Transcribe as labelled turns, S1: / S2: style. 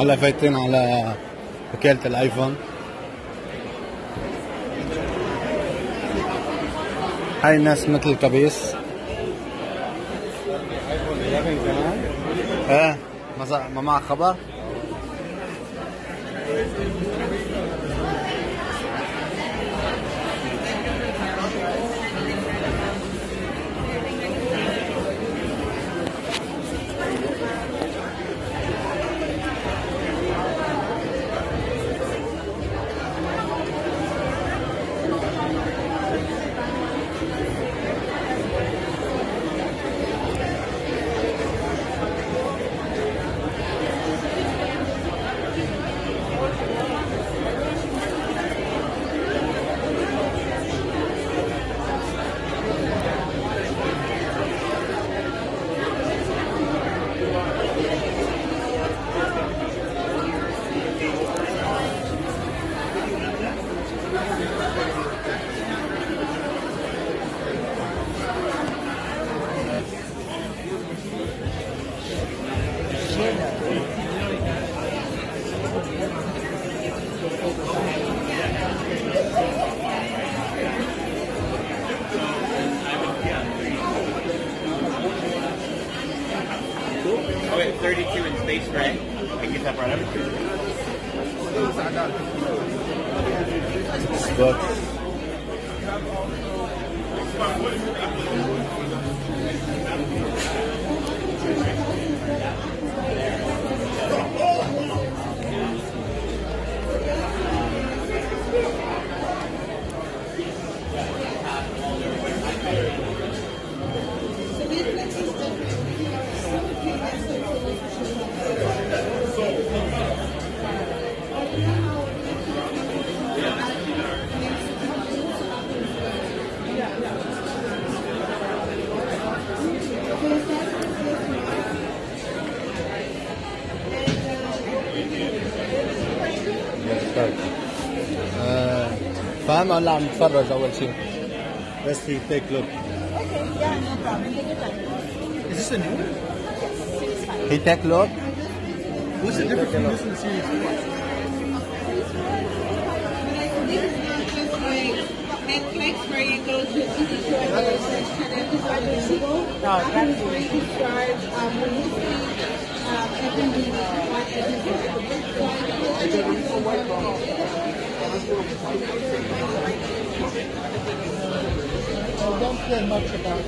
S1: هلا فايتين على وكالة الآيفون هاي الناس مثل كبيس إيه ما ما معك خبر؟
S2: Oh wait, 32 in space gray. I can get that right to
S1: But فاهم ولا عم تتفرج اول شيء؟ بس هي تيك لوك
S3: Okay, yeah, no problem. Take your time.
S4: Is this a new one?
S1: هي تيك لوك
S4: What's the difference between this and the Series 4?
S5: This is not just like Netflix where you go to TV shows and episode and you go. I'm just going to start um, when you see um, every movie, one episode.
S4: I don't care much about